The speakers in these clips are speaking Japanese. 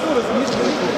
そうです。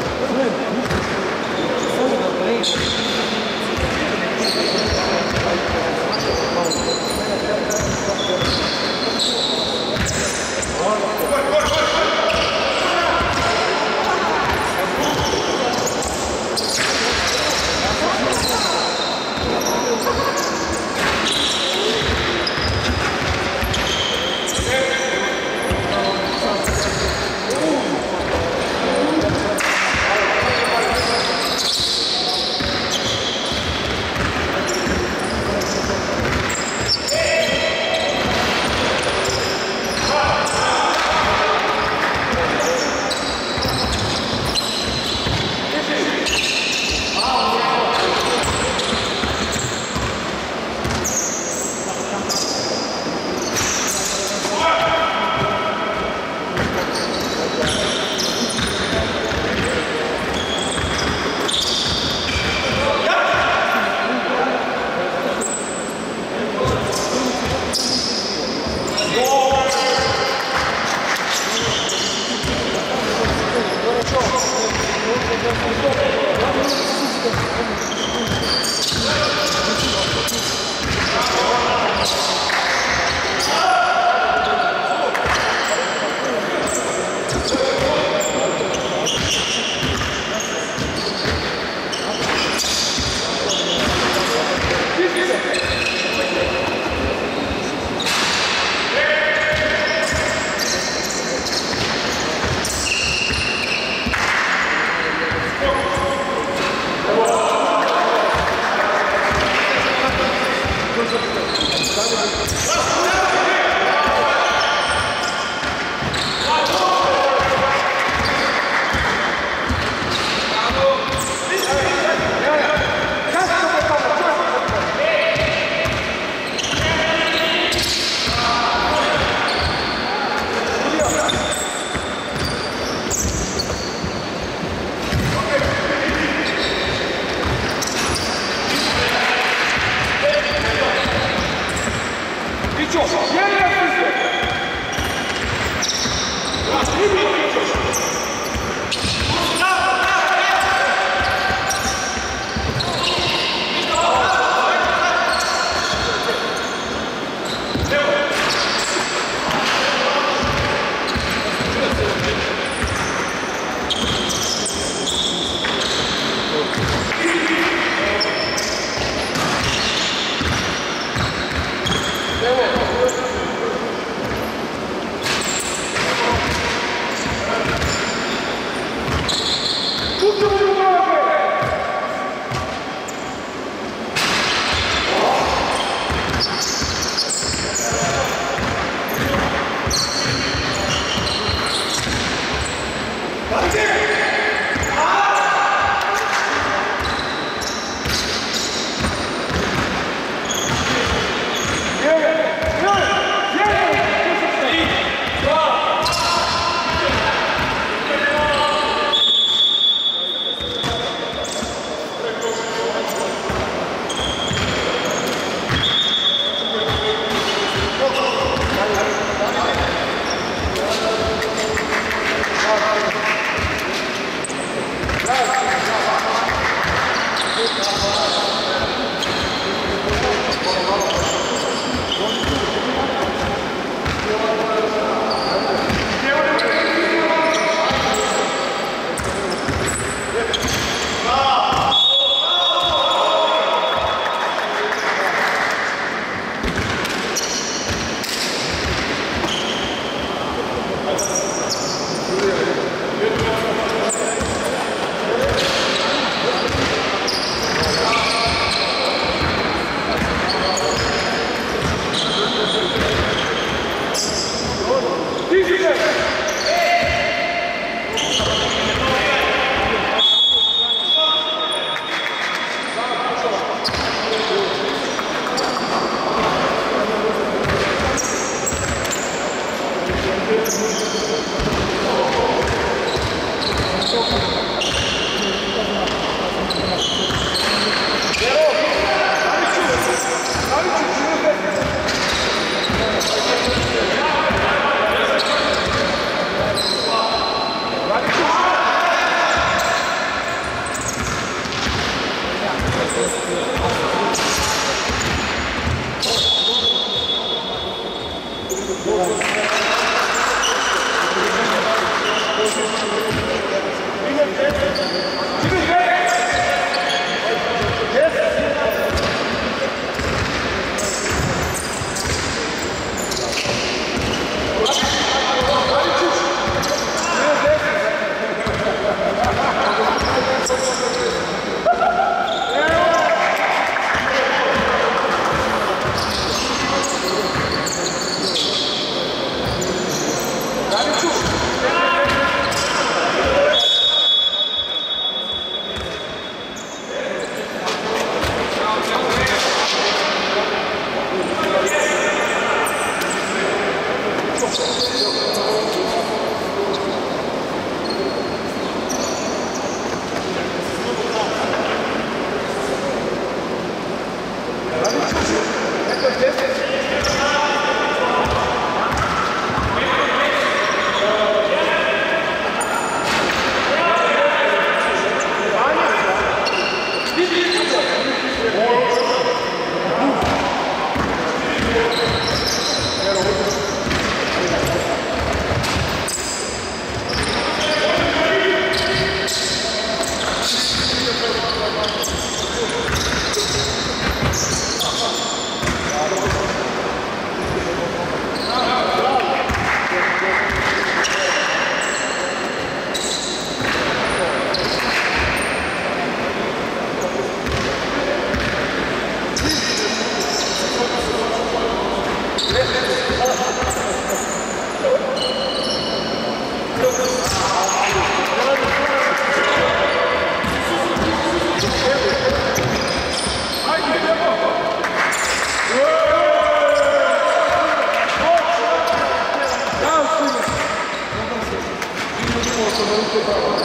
Thank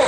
you.